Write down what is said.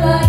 life.